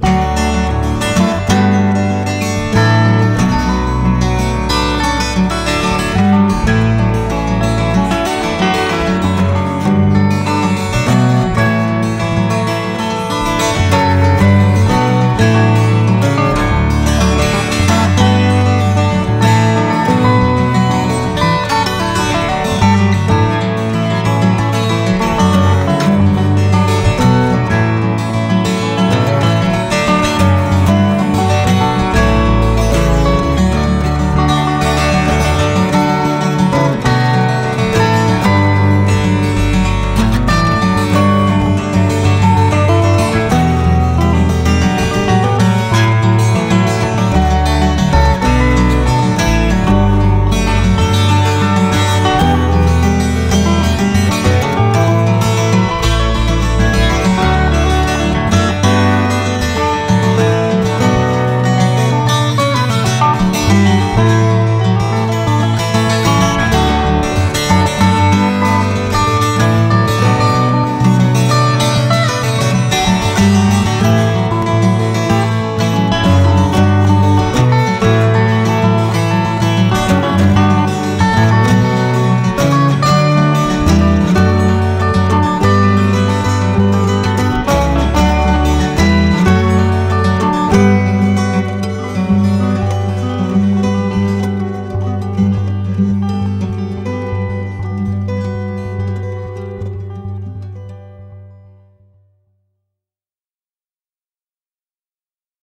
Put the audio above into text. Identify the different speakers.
Speaker 1: Bye.